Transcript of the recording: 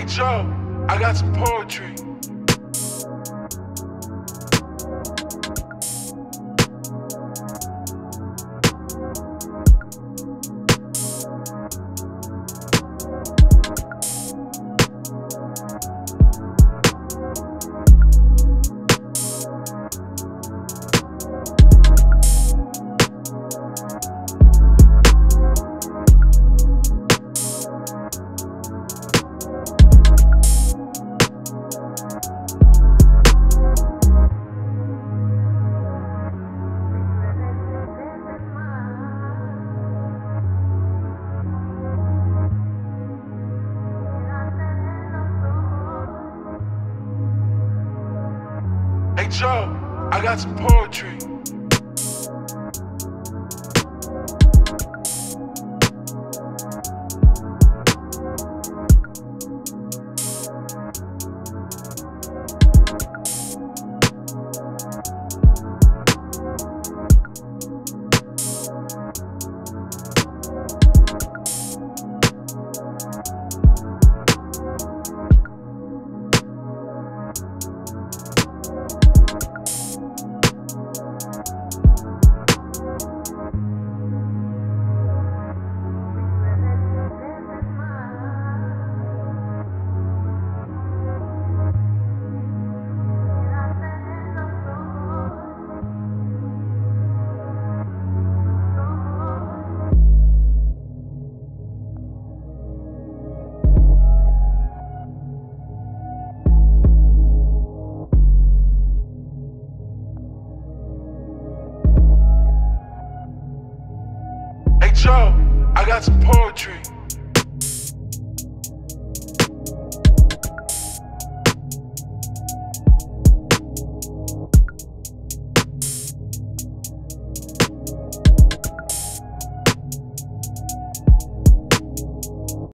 Hey Joe, I got some poetry. Hey Joe, I got some poetry. Joe, I got some poetry.